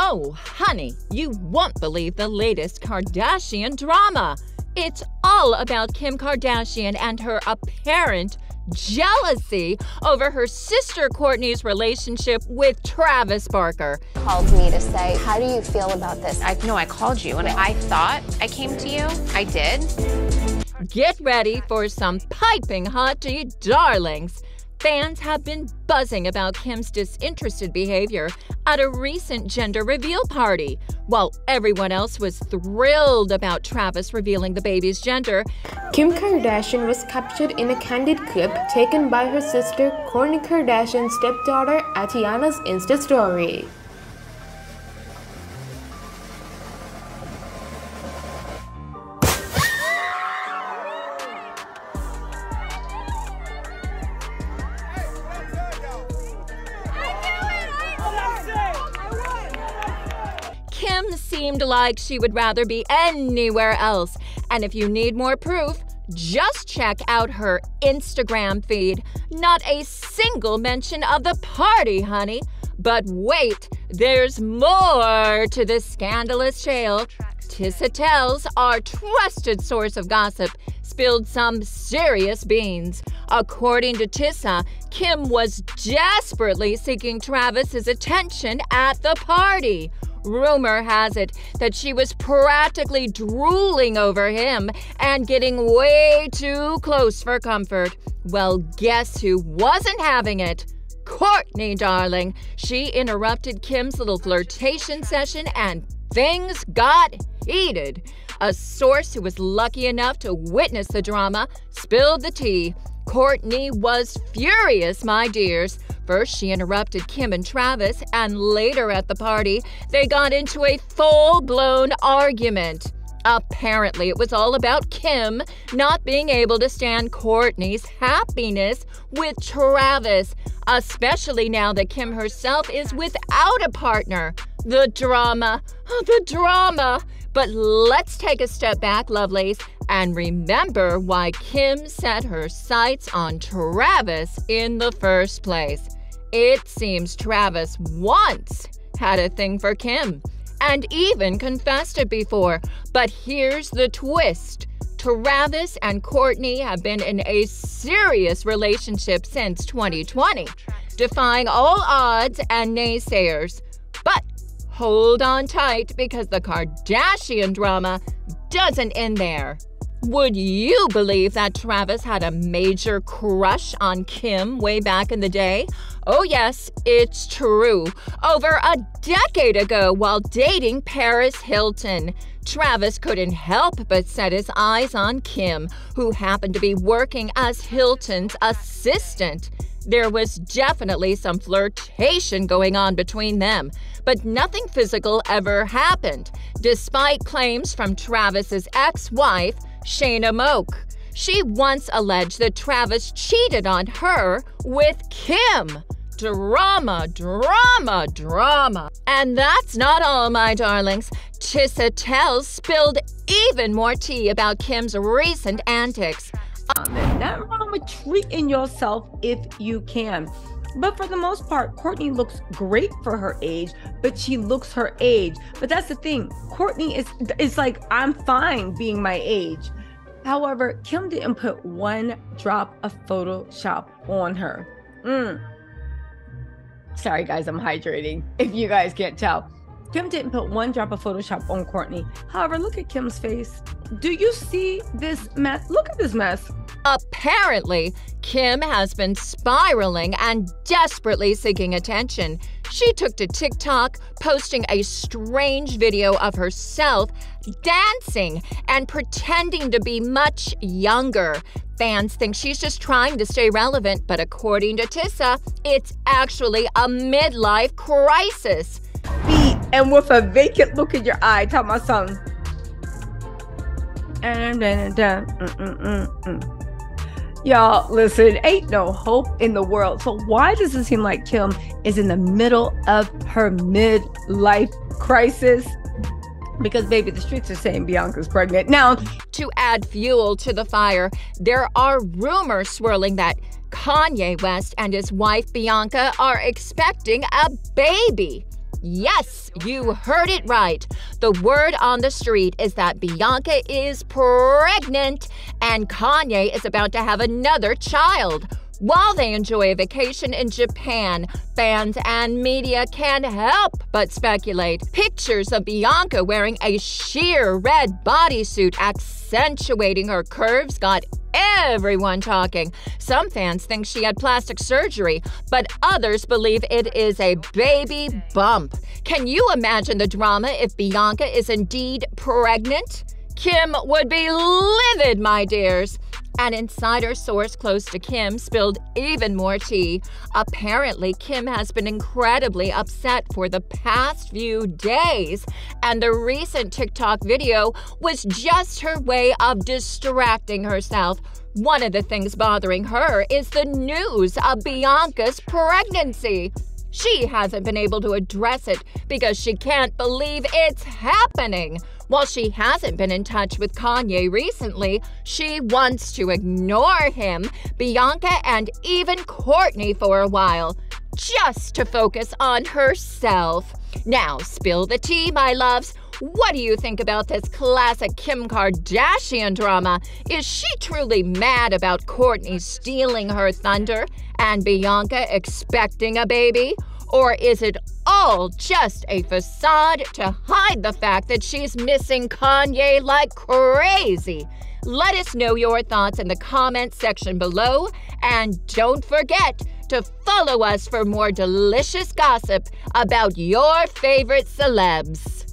Oh, honey, you won't believe the latest Kardashian drama. It's all about Kim Kardashian and her apparent jealousy over her sister Kourtney's relationship with Travis Barker. Called me to say, How do you feel about this? I know I called you and I thought I came to you. I did. Get ready for some piping hot tea darlings. Fans have been buzzing about Kim's disinterested behavior at a recent gender reveal party. While everyone else was thrilled about Travis revealing the baby's gender, Kim Kardashian was captured in a candid clip taken by her sister Kourtney Kardashian's stepdaughter Atiana's Insta story. Seemed like she would rather be anywhere else. And if you need more proof, just check out her Instagram feed. Not a single mention of the party, honey. But wait, there's more to this scandalous tale. Tissa Tells, our trusted source of gossip, spilled some serious beans. According to Tissa, Kim was desperately seeking Travis's attention at the party. Rumor has it that she was practically drooling over him and getting way too close for comfort. Well, guess who wasn't having it? Kourtney, darling. She interrupted Kim's little flirtation session and things got heated. A source who was lucky enough to witness the drama spilled the tea. Kourtney was furious, my dears. First, she interrupted Kim and Travis, and later at the party, they got into a full blown argument. Apparently, it was all about Kim not being able to stand Kourtney's happiness with Travis, especially now that Kim herself is without a partner. The drama, the drama. But let's take a step back, lovelies, and remember why Kim set her sights on Travis in the first place. It seems Travis once had a thing for Kim and even confessed it before. But here's the twist Travis and Kourtney have been in a serious relationship since 2020, defying all odds and naysayers. But hold on tight because the Kardashian drama doesn't end there. Would you believe that Travis had a major crush on Kim way back in the day? Oh, yes, it's true. Over a decade ago, while dating Paris Hilton, Travis couldn't help but set his eyes on Kim, who happened to be working as Hilton's assistant. There was definitely some flirtation going on between them, but nothing physical ever happened, despite claims from Travis's ex wife, Shanna Moak. She once alleged that Travis cheated on her with Kim. Drama, drama, drama. And that's not all, my darlings. Tissa Tells spilled even more tea about Kim's recent antics. Nothing wrong with treating yourself if you can. But for the most part, Kourtney looks great for her age, but she looks her age. But that's the thing. Kourtney is it's like I'm fine being my age. However, Kim didn't put one drop of Photoshop on her. Mm. Sorry, guys, I'm hydrating. If you guys can't tell, Kim didn't put one drop of Photoshop on Kourtney. However, look at Kim's face. Do you see this mess? Look at this mess. Apparently, Kim has been spiraling and desperately seeking attention. She took to TikTok, posting a strange video of herself dancing and pretending to be much younger. Fans think she's just trying to stay relevant, but according to Tissa, it's actually a midlife crisis. Beat and with a vacant look in your eye, tell my son. And then, mm, mm, mm, Y'all, listen, ain't no hope in the world. So, why does it seem like Kim is in the middle of her midlife crisis? Because, baby, the streets are saying Bianca's pregnant. Now, to add fuel to the fire, there are rumors swirling that Kanye West and his wife Bianca are expecting a baby. Yes, you heard it right. The word on the street is that Bianca is pregnant and Kanye is about to have another child. While they enjoy a vacation in Japan, fans and media can't help but speculate. Pictures of Bianca wearing a sheer red bodysuit accentuating her curves got everyone talking. Some fans think she had plastic surgery, but others believe it is a baby bump. Can you imagine the drama if Bianca is indeed pregnant? Kim would be livid, my dears. An insider source close to Kim spilled even more tea. Apparently, Kim has been incredibly upset for the past few days, and the recent TikTok video was just her way of distracting herself. One of the things bothering her is the news of Bianca's pregnancy. She hasn't been able to address it because she can't believe it's happening. While she hasn't been in touch with Kanye recently, she wants to ignore him, Bianca, and even Kourtney for a while, just to focus on herself. Now, spill the tea, my loves. What do you think about this classic Kim Kardashian drama? Is she truly mad about Kourtney stealing her thunder and Bianca expecting a baby? Or is it all just a facade to hide the fact that she's missing Kanye like crazy? Let us know your thoughts in the comment section below. And don't forget to follow us for more delicious gossip about your favorite celebs.